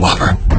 my her.